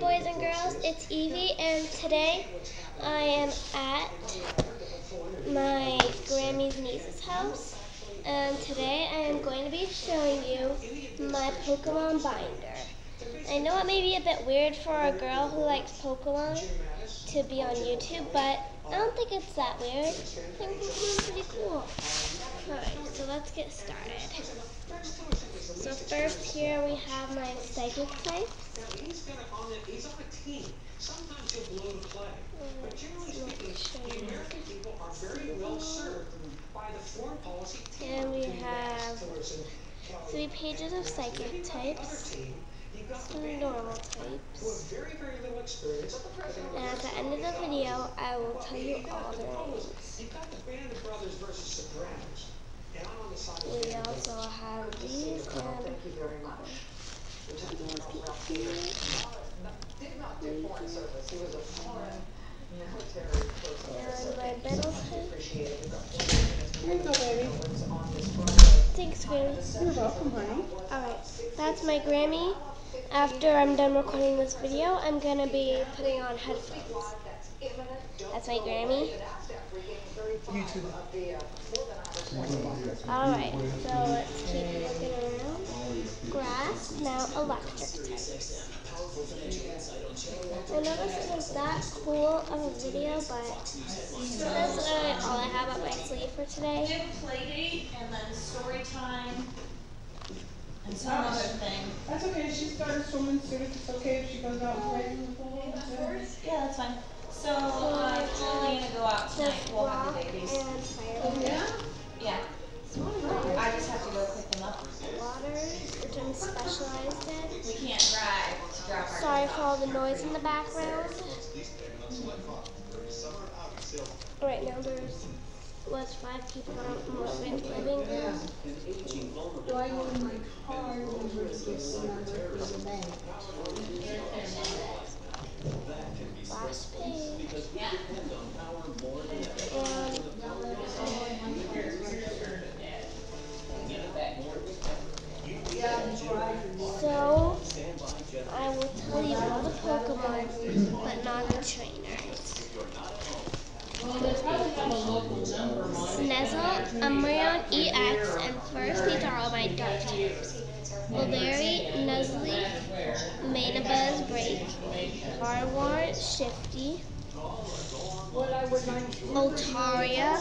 boys and girls. It's Evie, and today I am at my Grammy's niece's house. And today I am going to be showing you my Pokemon binder. I know it may be a bit weird for a girl who likes Pokemon to be on YouTube, but I don't think it's that weird. I think Pokemon's pretty cool. Alright, so let's get started. So first here we have my psychic type. He's got on it. He's on a team. Sometimes he'll blow the play. But generally speaking, the American people are very well served by the foreign policy. And we have three pages of psychic types. Some normal types. And at the end of the video, I will tell you all their names. We also have these and Thanks, Grammy. You're welcome, honey. Alright, that's my Grammy. After I'm done recording this video, I'm going to be putting on headphones. That's my Grammy. YouTube. Alright, so let's keep looking around. Grass, now electric types. I know this isn't that cool of a video, but that's uh, all I have up my sleeve for today. We have a play date and then story time and some other thing. That's okay, she's got her swimming suit, it's okay if she goes out and plays in the pool. Yeah, that's fine. So, uh, if you're gonna go out tonight, we'll have the babies. And. Oh, yeah? Yeah, I just have to go pick them up. Waters, which I'm. We can't drive to drop our Sorry for all the noise in the background. Right now there's was five people in the living room. Driving my car over to get the bank. Last page. Yeah. And so I will tell you all the Pokemon, but not the trainers. Sneasel, Umbreon, EX, and first these are all my dark types. Bulberry, Nuzleaf, Mandibuzz, Break, Harward, Shifty, Altaria,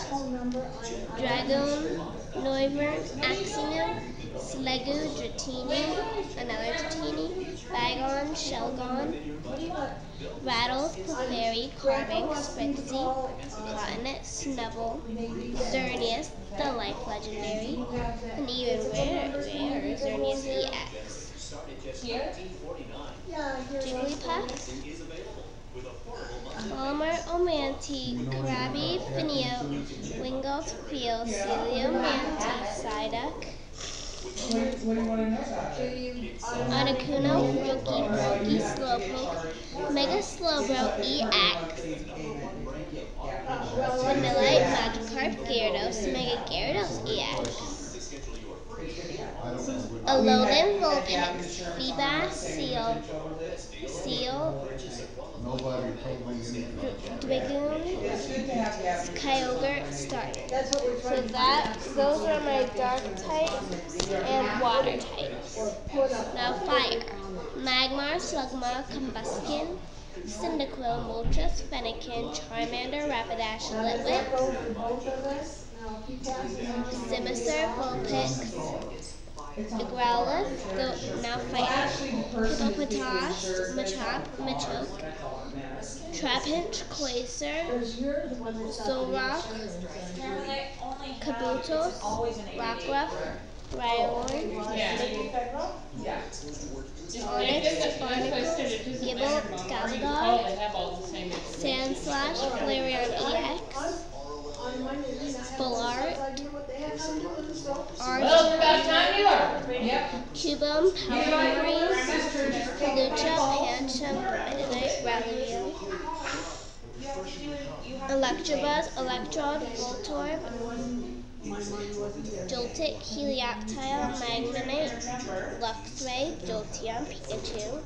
Dragon, Noivern, Axinu, Slegu, Dratini, another Dratini, Bagon, Shelgon, Rattles, Clefairy, Carving, Sprixie, Cottonette, Snubbull, Xerneas, the Life Legendary, and even rarer, rarer Xerneas EX. Jigglypuff, Palmer, Omanyte, Krabby, Finio, Wingull, Feel, Celio, Manti, Psyduck, What, do you wanna know about it? Articuno, Rookie, Brokey, Slowpoke, Mega Slowbro, EX, Vanillite, Magikarp, Gyarados, Mega Gyarados EX, Alolan, Vulpix, Feebas, Seel, Seel, Nobody told me anything. Dewgong, It's good to have. Kyogre, Start. That's what we're So that, those are my dark types and water types. Now fire. Magmar, Slugma, Combusken, Cyndaquil, Moltres, Fennekin, Charmander, Rapidash, Litwick, go both of us? Now, if he passes on. Simisear, Vulpix, It's on. Growlithe, the, now Well, fire. actually, the person is being Hippopotas, insured, but it's Machop, not the car, Machoke, that's all that matters. Trapinch, Quaser, Because you're the one that's got the Solrock, insurance. No, they only have, Kabutops, always Rockruff, Rhyhorn, oh, Yeah. Yeah. Onix, Barnacle, Gible, Scaldar, Sandslash, Flareon EX, On Monday, we not have Fullart, no idea what they have to do with the stuff. Archer, Yep. Cubum, Palmarine, Sister just take Lucha, Pancham, Mennonite, Rallium, Electabuzz, Electrode, Voltorb, Joltik, Helioptile, Magnemite, Luxray, Jolteon, Pikachu,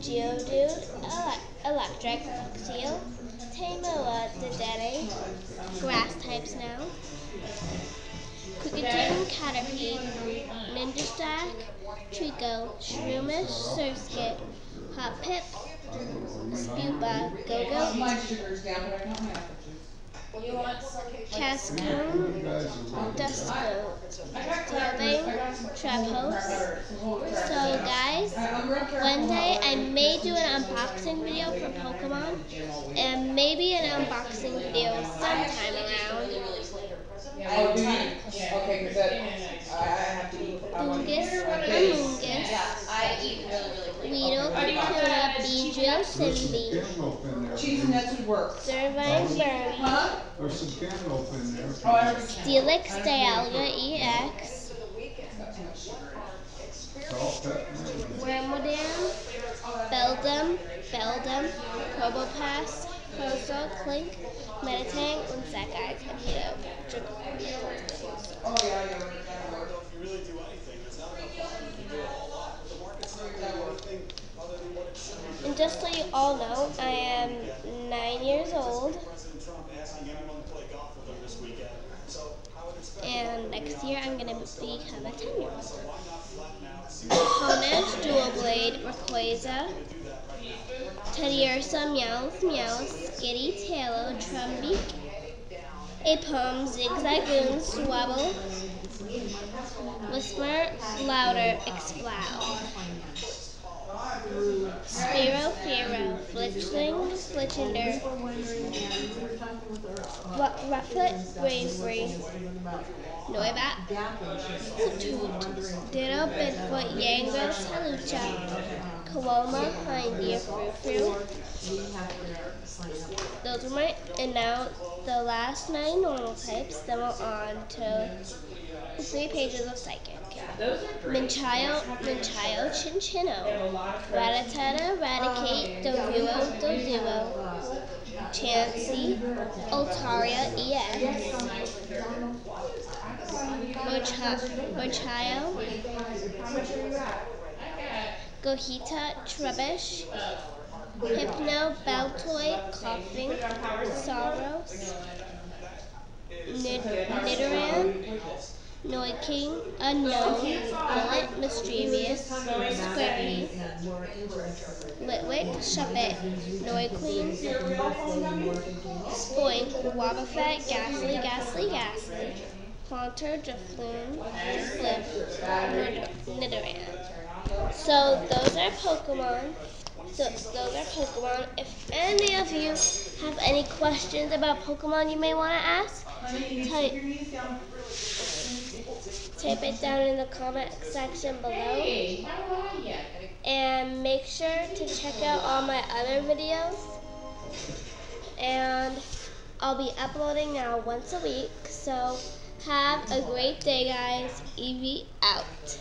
Geodude, ele- Electric, Seel, Tamoa, Dedenne, Grass types now, Quickatune, Caterpie, Ninja Stack, Treecko, Shroomish, Surskit, Go-Go, got my apple juice. Cascoon. Dusco, got some- Trapos. So guys, one day I may do an unboxing video for Pokemon, and maybe an unboxing video sometime around. Oh, do you? Okay, cause I, I have to eat. I want- Bungus, Amoonguss, I eat really, really Weedle, Kakuna, Beedrill, There's some Cindy, cantaloupe in there. Cheese and nuts would work. Servine, Huh? There's some cantaloupe in there. Oh, I already. Steelix, Dialga EX, Got too much sugar in it. Salt, pepper, and everything. Wormadam, Beldum, Beldum, Probopass, Proso, Klink, Meditang, und that'll work. And just so you all know, I am nine years old. And next year I'm gonna become a ten year old. Honus, Dual Blade, Rayquaza, Teddiursa, Meowth, Meowth, Skitty, Taillow, Trumbeak, Aipom, Zigzagoon, Swabble, Whisper, Louder, Exploud. Spearow, Fearow, Fletchling, Fletchinder, Ru- Rufflet, Braviary, Noibat, Hoot, Ditto, Bigfoot, Yangos, Hawlucha, Kawoma, Pine Frou Those are my, and now the last nine normal types, then we're on to three pages of Psychic. Minchayo, Minchayo, Chinchino, Rattata, Raticate, Doduo, Doduo, Chansey, Altaria EX, Mocha- Mochayo, Gohita, Trubbish, Hypno, Baltoy, Koffing, Soros, Nid- Nidoran, Noiking, Unknown, Millet, Mischievous, Squirty, Litwick, Shuppet, Noiqueen, Spoink, Wobbuffet, Gastly, Gastly, Gastly, Haunter, Drifloon, Driflip, Nid- Nidoran. So those are Pokemon. So those are Pokemon. If any of you have any questions about Pokemon you may want to ask, type, type it down in the comment section below. And make sure to check out all my other videos. And I'll be uploading now once a week. So have a great day, guys. Evie out.